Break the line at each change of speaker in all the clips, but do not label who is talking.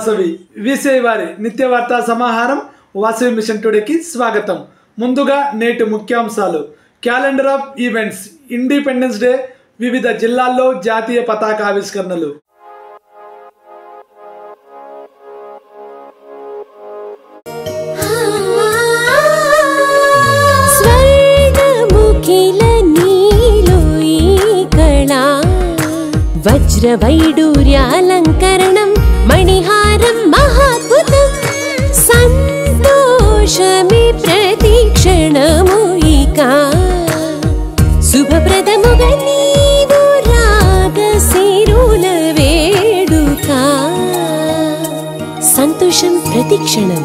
వాసవి. వీసే వారి నిత్య వార్తా సమాహారం వాసవి మిషన్ టుడేకి స్వాగతం. ముందుగా నేటి ముఖ్యాంశాలు. Calendar of events independence day వివిధ జిల్లాల్లో జాతీయ పతాక ఆవిష్కరణలు.
స్వర్గముఖిల నీలో ఈ వజ్రవైడూర్యాలంకరణం మణిహా మహాద్భుతం సంతోషమే ప్రతిక్షణము ఇక శుభప్రదముగా నీవు రాగశిరుల వేడుక సంతోషం ప్రతిక్షణం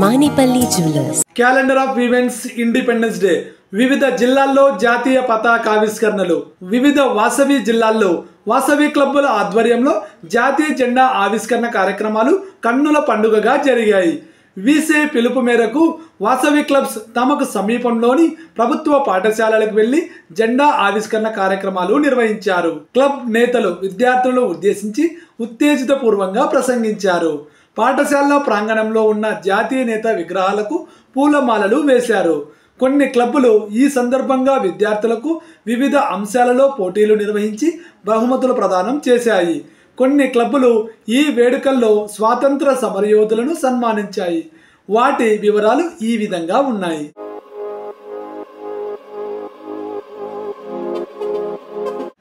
Manipalli jewellers
calendar of events independence day వివిధ జిల్లాల్లో జాతీయ పతాకావిష్కరణలు వివిధ వాసవి జిల్లాల్లో వాసవి క్లబ్బుల ఆధ్వర్యంలో జాతీయ జెండా ఆవిష్కరణ కార్యక్రమాలు కన్నుల పండుగగా జరిగాయి. వీసే పిలుపు మేరకు వాసవి క్లబ్స్ తమకు సమీపంలోని ప్రభుత్వ పాఠశాలలకు వెళ్ళి జెండా ఆవిష్కరణ కార్యక్రమాలు నిర్వహించారు. క్లబ్ నేతలు విద్యార్థులను ఉద్దేశించి ఉత్తేజితపూర్వంగా ప్రసంగించారు. పాఠశాల ప్రాంగణంలో ఉన్న జాతీయ నేత విగ్రహాలకు పూలమాలలు వేశారు. కొన్ని క్లబ్బులు ఈ సందర్భంగా విద్యార్థులకు వివిధ అంశాలలో పోటీలు నిర్వహించి బహుమతులు ప్రదానం చేశాయి. కొన్ని క్లబ్బులు ఈ వేడుకల్లో స్వాతంత్ర సమరయోధులను సన్మానించాయి. వాటి వివరాలు ఈ విధంగా ఉన్నాయి.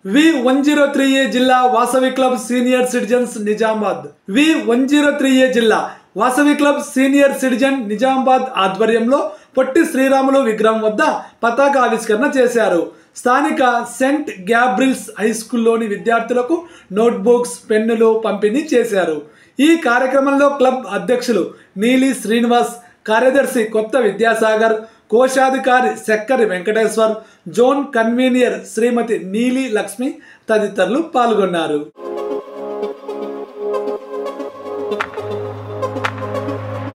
V one zero three A జిల్లా Vasavi club senior citizens Nizamabad. V one zero three A జిల్లా Vasavi club senior citizen Nizamabad ఆధ్వర్యంలో పొట్టి శ్రీరాములు విగ్రహం వద్ద పతాక ఆవిష్కరణ చేశారు. స్థానిక సెంట్ గ్యాబ్రిల్స్ హై స్కూల్లోని విద్యార్థులకు నోట్బుక్స్ పెన్నులు పంపిణీ చేశారు. ఈ కార్యక్రమంలో క్లబ్ అధ్యక్షులు నీలి శ్రీనివాస్ కార్యదర్శి కొత్త విద్యాసాగర్ కోశాధికారి శక్కరి వెంకటేశ్వర్ జోన్ కన్వీనియర్ శ్రీమతి నీలి లక్ష్మి తదితరులు పాల్గొన్నారు.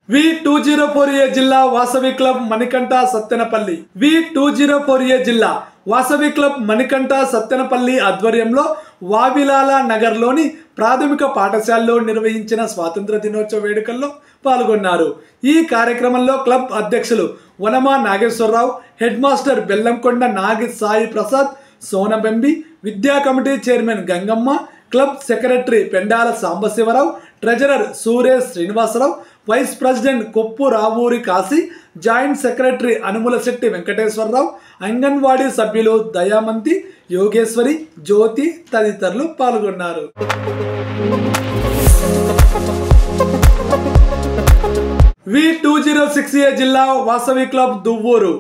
V two zero four A జిల్లా Vasavi club Manikanta Sattenapalli. V two zero four A జిల్లా వాసవి క్లబ్ మణికంఠ సత్తెనపల్లి ఆధ్వర్యంలో వావిలాల నగర్లోని ప్రాథమిక పాఠశాలలో నిర్వహించిన స్వాతంత్ర దినోత్సవ వేడుకల్లో పాల్గొన్నారు. ఈ కార్యక్రమంలో క్లబ్ అధ్యక్షులు వనమా నాగేశ్వరరావు హెడ్ మాస్టర్ బెల్లంకొండ నాగి సాయి ప్రసాద్ సోనబెంబి విద్యా committee chairman Gangamma club secretary Pendala Sambasivarao treasurer Suresh Srinivasarao vice president Koppu Ravuri Kasi joint secretary Anumula Shetty Venkateswararao anganwadi సభ్యులు దయామంతి యోగేశ్వరి జ్యోతి తదితరులు పాల్గొన్నారు. V two zero six A జిల్లా Vasavi club Duvvuru.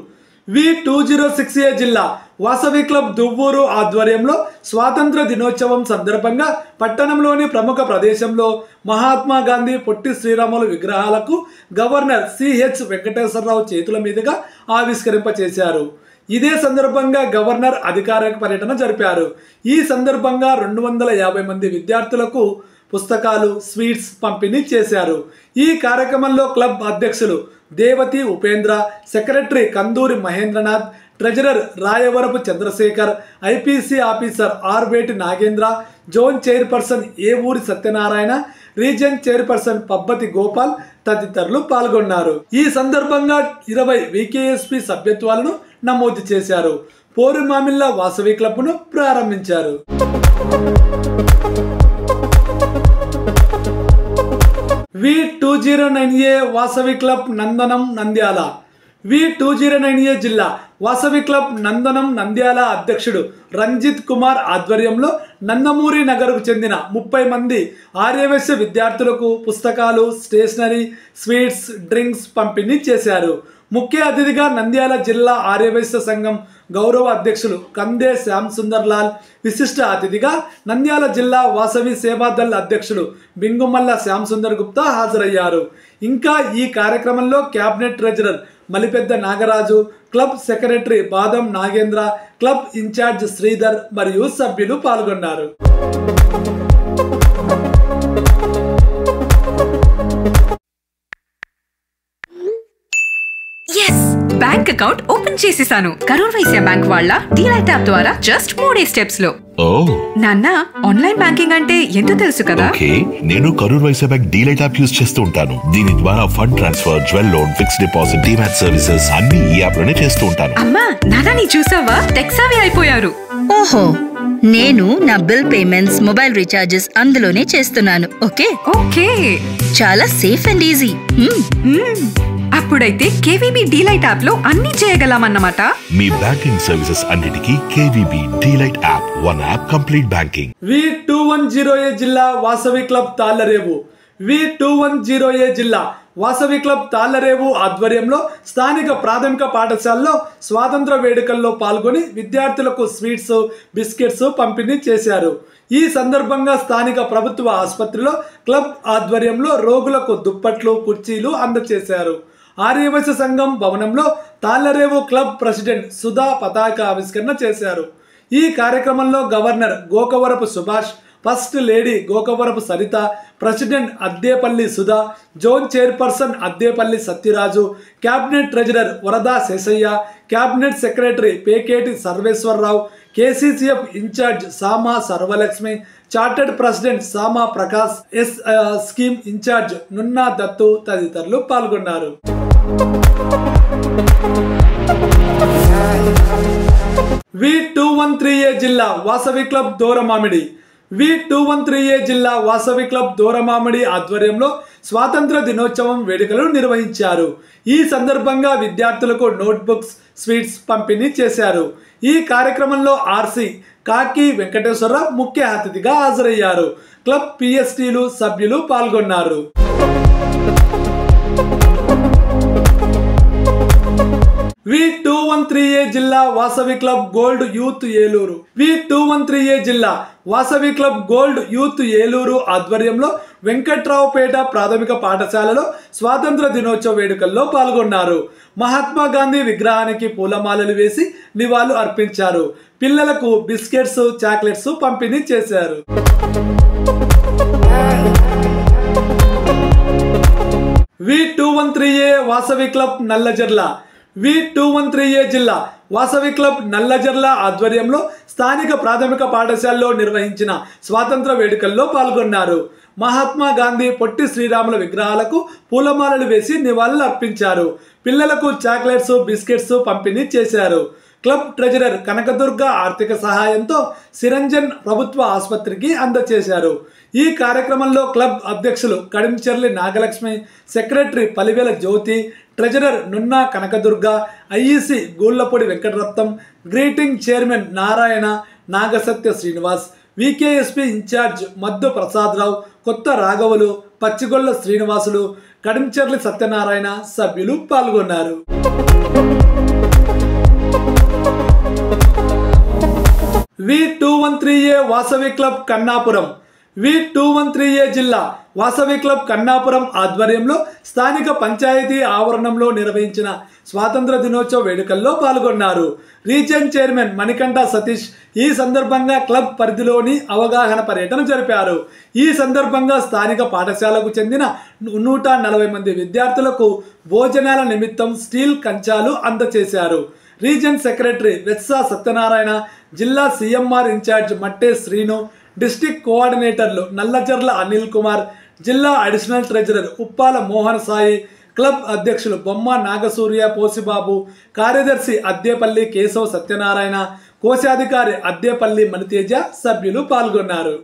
V two zero six A జిల్లా Vasavi club Duvvuru ఆధ్వర్యంలో స్వాతంత్ర దినోత్సవం సందర్భంగా పట్టణంలోని ప్రముఖ ప్రదేశంలో మహాత్మా గాంధీ పొట్టి శ్రీరాములు విగ్రహాలకు గవర్నర్ సిహెచ్ వెంకటేశ్వరరావు చేతుల మీదుగా ఆవిష్కరింపచేశారు. ఇదే సందర్భంగా గవర్నర్ అధికారిక పర్యటన జరిపారు. ఈ సందర్భంగా రెండు వందల యాభై మంది విద్యార్థులకు పుస్తకాలు స్వీట్స్ పంపిణీ చేశారు. ఈ కార్యక్రమంలో క్లబ్ అధ్యక్షులు Devathi Upendra secretary Kanduri Mahendranath treasurer Rayavarapu Chandrasekhar IPC officer Arveti Nagendra zone chairperson A Uri Satyanarayana region chairperson Pabbathi Gopal తదితరులు పాల్గొన్నారు. ఈ సందర్భంగా ఇరవై వికేఎస్పి సభ్యత్వాలను నమోదు చేశారు. పోరుమామిల్లా వాసవి క్లబ్ను ప్రారంభించారు. V two zero nine A Vasavi club Nandanam Nandyal. V two zero nine A జిల్లా వాసవి క్లబ్ నందనం నంద్యాల అధ్యక్షుడు రంజిత్ కుమార్ ఆధ్వర్యంలో నందమూరి నగర్కు చెందిన ముప్పై మంది ఆర్యవైశ్య విద్యార్థులకు పుస్తకాలు స్టేషనరీ స్వీట్స్ డ్రింక్స్ పంపిణీ చేశారు. ముఖ్య అతిథిగా నంద్యాల జిల్లా ఆర్యవైశ్య సంఘం గౌరవ అధ్యక్షులు కందే శ్యామ్ సుందర్ లాల్ విశిష్ట అతిథిగా నంద్యాల జిల్లా వాసవి సేవాదళ్ అధ్యక్షుడు బింగుమల్ల శ్యామ్ సుందర్ గుప్తా హాజరయ్యారు. ఇంకా ఈ కార్యక్రమంలో cabinet treasurer Malipedda Nagaraju club secretary Badam Nagendra club incharge Sridhar మరియు సభ్యులు పాల్గొన్నారు.
అకౌంట్ ఓపెన్ చేసేసాను. కరూర్ వైశ్య బ్యాంక్ వాళ్ళ డీలైట్ యాప్ ద్వారా జస్ట్ మూడే స్టెప్స్లో. ఓ.
నాన్న ఆన్లైన్ బ్యాంకింగ్ అంటే ఎంతో తెలుసు కదా?
ఓకే నేను Karur Vysya bank DLite app use చేస్తూ ఉంటాను. దీని ద్వారా fund transfer jewel loan fixed deposit demat services అన్ని ఈ యాప్లోనే చేస్తూ ఉంటాను.
అమ్మా నాన్న నీ చూసావా? టెక్సావి అయిపోయారు.
ఓహో నేను నా బిల్ పేమెంట్స్ మొబైల్ రీఛార్జెస్ అందులోనే చేస్తున్నాను. ఓకే?
ఓకే.
చాలా సేఫ్ అండ్ ఈజీ.
అప్పుడైతే కేవీబీ డీలైట్ యాప్లో అన్ని చేయగలమన్నమాట.
మీ బ్యాంకింగ్ సర్వీసెస్ అన్నిటికీ KVB DLite app one app complete banking.
V two one zero A జిల్లా Vasavi club Thallarevu. V two one zero A జిల్లా వాసవి క్లబ్ తాళ్ళరేవు ఆధ్వర్యంలో స్థానిక ప్రాథమిక పాఠశాలలో స్వాతంత్ర వేడుకల్లో పాల్గొని విద్యార్థులకు స్వీట్స్ బిస్కెట్స్ పంపిణీ చేశారు. ఈ సందర్భంగా స్థానిక ప్రభుత్వ ఆసుపత్రిలో క్లబ్ ఆధ్వర్యంలో రోగులకు దుప్పట్లు కుర్చీలు అందజేశారు ఆర్యవైశ్య సంఘం భవనంలో తాళ్ళరేవు క్లబ్ ప్రెసిడెంట్ సుధా పతాక ఆవిష్కరణ చేశారు. ఈ కార్యక్రమంలో governor Gokavarapu Subhash first lady Gokavarapu Saritha president Addepalli Sudha zone chairperson Addepalli Satyaraju cabinet treasurer Varada Seshaiah cabinet secretary Peketi Sarveswararao KCCF incharge Sama Sarvalakshmi chartered president Sama Prakash S scheme incharge Nunna Dattu తదితరులు పాల్గొన్నారు. V two one three A జిల్లా Vasavi club Dooramamidi. V two one three A జిల్లా Vasavi club దూరమామిడి ఆధ్వర్యంలో స్వాతంత్ర దినోత్సవం వేడుకలు నిర్వహించారు. ఈ సందర్భంగా విద్యార్థులకు నోట్బుక్స్ స్వీట్స్ పంపిణీ చేశారు. ఈ కార్యక్రమంలో ఆర్సి కాకి వెంకటేశ్వరరావు ముఖ్య అతిథిగా హాజరయ్యారు. క్లబ్ పిఎస్టీలు సభ్యులు పాల్గొన్నారు. V two one three A జిల్లా Vasavi club gold youth Eluru. V two one three A జిల్లా Vasavi club gold youth Eluru ఆధ్వర్యంలో వెంకట్రావుపేట ప్రాథమిక పాఠశాలలో స్వాతంత్ర దినోత్సవ వేడుకల్లో పాల్గొన్నారు. మహాత్మా గాంధీ విగ్రహానికి పూలమాలలు వేసి నివాళులు అర్పించారు. పిల్లలకు బిస్కెట్స్ చాక్లెట్స్ పంపిణీ చేశారు. V two one three A Vasavi club Nallajarla V two one three A జిల్లా వాసవి క్లబ్ నల్లజర్ల ఆధ్వర్యంలో స్థానిక ప్రాథమిక పాఠశాలలో నిర్వహించిన స్వాతంత్ర వేడుకల్లో పాల్గొన్నారు. మహాత్మా గాంధీ పొట్టి శ్రీరాముల విగ్రహాలకు పూలమాలలు వేసి నివాళులు అర్పించారు. పిల్లలకు చాక్లెట్స్ బిస్కెట్స్ పంపిణీ చేశారు. క్లబ్ ట్రెజరర్ కనకదుర్గ ఆర్థిక సహాయంతో సిరంజన్ ప్రభుత్వ ఆసుపత్రికి అందజేశారు ఈ కార్యక్రమంలో క్లబ్ అధ్యక్షులు Kadincherla Nagalakshmi secretary Palivela Jyothi treasurer Nunna Kanakadurga IEC Gullapodi Venkataratnam greeting chairman Narayana Nagasatya Srinivas VKSP in charge Maddu Prasadarao Kotha రాఘవులు Pachigolla Srinivasulu Kadincherla Satyanarayana సభ్యులు పాల్గొన్నారు. V two one three A Vasavi club Kannapuram V two one three A జిల్లా Vasavi club Kannapuram ఆధ్వర్యంలో స్థానిక పంచాయతీ ఆవరణంలో నిర్వహించిన స్వాతంత్ర దినోత్సవ వేడుకల్లో పాల్గొన్నారు. రీజన్ చైర్మన్ మణికంఠ సతీష్ ఈ సందర్భంగా క్లబ్ పరిధిలోని అవగాహన పర్యటన జరిపారు. ఈ సందర్భంగా స్థానిక పాఠశాలకు చెందిన నూట నలభై మంది విద్యార్థులకు భోజనాల నిమిత్తం స్టీల్ కంచాలు అందజేశారు రీజన్ సెక్రటరీ వెత్స సత్యనారాయణ జిల్లా CMR in charge Matte Srinu district కోఆర్డినేటర్లు Nallacharla Anil Kumar జిల్లా additional treasurer Uppala Mohan Sai club అధ్యక్షులు బొమ్మ నాగసూర్య పోసిబాబు కార్యదర్శి అద్దేపల్లి కేశవ సత్యనారాయణ కోశాధికారి అద్దేపల్లి మణితేజ సభ్యులు పాల్గొన్నారు.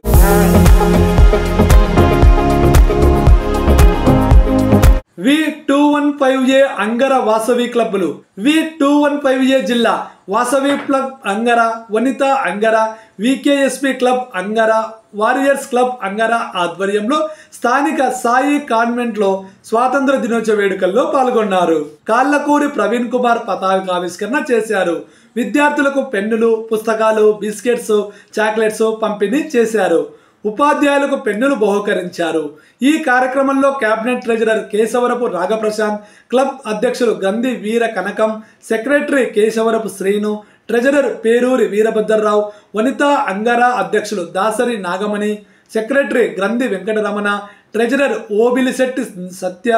V two one five A Angara Vasavi క్లబ్లు V two one five A జిల్లా Vasavi club Angara Vanitha Angara VKSP club Angara warriors club Angara ఆధ్వర్యంలో స్థానిక సాయి కాన్వెంట్లో స్వాతంత్ర దినోత్సవ వేడుకల్లో పాల్గొన్నారు. కాళ్ళకూరి ప్రవీణ్ కుమార్ పతాకావిష్కరణ చేశారు. విద్యార్థులకు పెన్నులు పుస్తకాలు బిస్కెట్స్ చాక్లెట్స్ పంపిణీ చేశారు. ఉపాధ్యాయులకు పెన్నులు బహుకరించారు. ఈ కార్యక్రమంలో cabinet treasurer Kesavarapu Ragaprashanth club అధ్యక్షులు గంధి వీర కనకం సెక్రటరీ కేశవరపు శ్రీను ట్రెజరర్ పేరూరి వీరభద్రరావు వనితా అంగారా అధ్యక్షులు Dasari Nagamani secretary Granthi Venkataramana treasurer Obilisetti Satya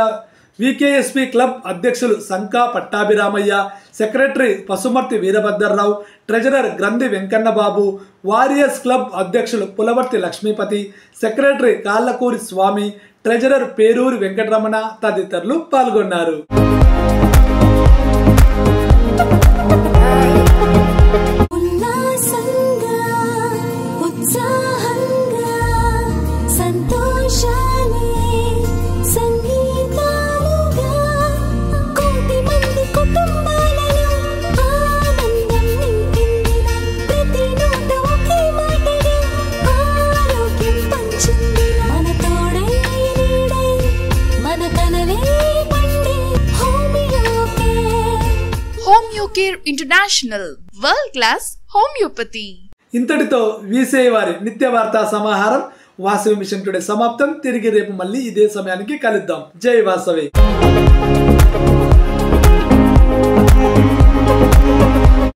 VKSP club అధ్యక్షులు Sanka Pattabhiramayya secretary Pasumarthi Veerabhadrarao treasurer Granthi Venkannababu warriors club అధ్యక్షులు పులవర్తి లక్ష్మీపతి సెక్రటరీ కాళ్ళకూరి స్వామి ట్రెజరర్ పేరూరి వెంకటరమణ తదితరులు పాల్గొన్నారు.
Care international world class homeopathy.
ఇంతటితో VCI వారి నిత్య వార్తా సమాహారం వాసవి మిషన్ టుడే సమాప్తం. తిరిగి రేపు మళ్ళీ ఇదే సమయానికి కలుద్దాం. జై వాసవి.